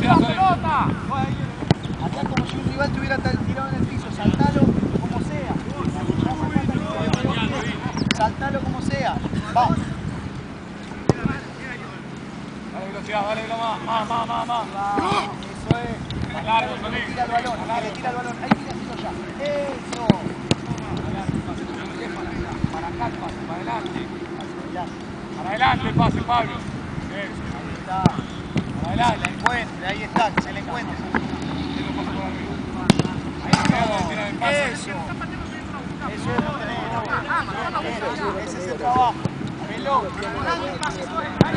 pelota! Acá como si un rival te hubiera tirado en el piso, saltalo como sea. Saltalo como sea. Vamos. Dale velocidad, dale más, más, más, más, más. Eso es. Largo, Le tira el balón, le tira el balón. Ahí tiene haciendo ya. Eso. Para acá el pase, para adelante. Para adelante el pase, Pablo. Bien. Ahí está. Para adelante. Encuentre, ahí está, que se le encuentre. Eso. Eso es. Ese es el trabajo. Eso.